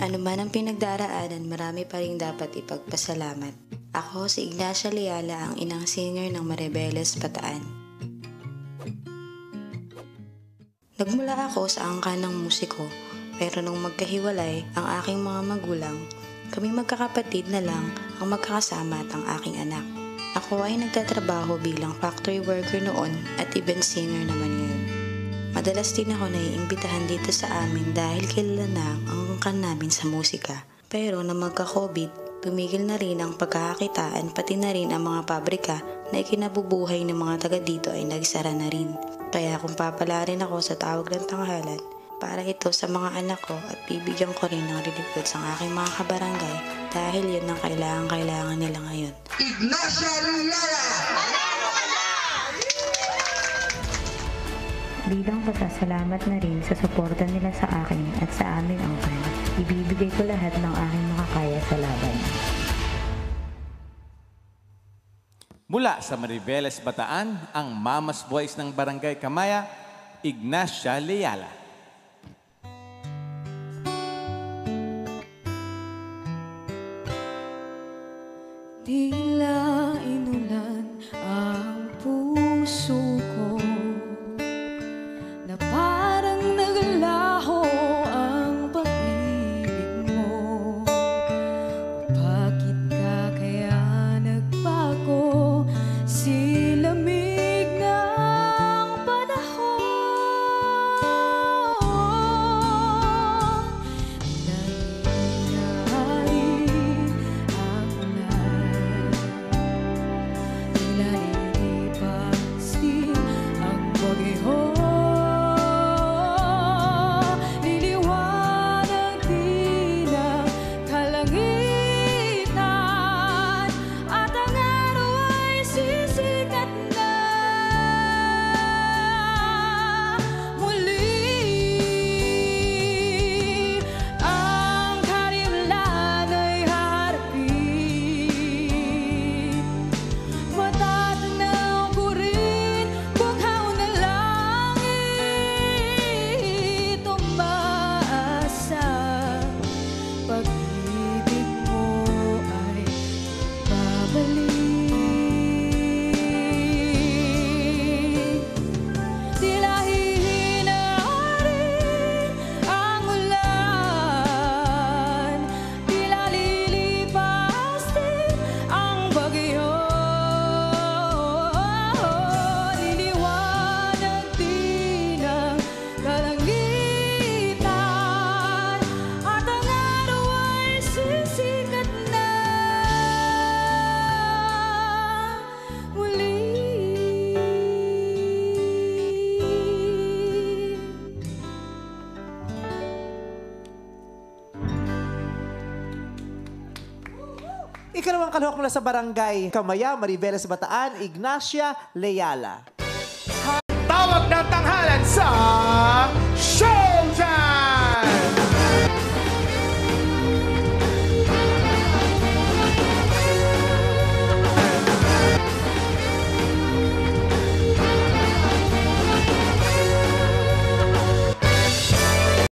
Ano man ang pinagdaraanan, marami pa rin dapat ipagpasalamat. Ako si Ignacia Leala, ang inang singer ng Maribeles Bataan. Nagmula ako sa angka ng musiko, pero nung magkahiwalay ang aking mga magulang, kami magkakapatid na lang ang magkakasama at ang aking anak. Ako ay nagtatrabaho bilang factory worker noon at event singer naman ngayon. Madalas din ako naiimbitahan dito sa amin dahil kilala na ang angkan namin sa musika. Pero na magka-COVID, tumigil na rin ang pagkakakitaan pati na rin ang mga pabrika na ikinabubuhay ng mga taga dito ay nagsara na rin. Kaya kung papala rin ako sa tawag ng tanghalan, para ito sa mga anak ko at bibigyan ko rin ng relief ang aking mga kabarangay dahil yun ang kailangan-kailangan nila ngayon. Ignacia Luyala! Bilang pasasalamat na rin sa suporta nila sa akin at sa aming angkan, ibibigay ko lahat ng aking makakaya sa laban. Mula sa Mariveles Bataan, ang Mama's Voice ng Barangay Kamaya, Ignacia Leala. Tila ang bagyo Ikalawang kalahok mula sa barangay Kamaya, Mariveles Bataan, Ignacia Leala. Tawag ng tanghalan sa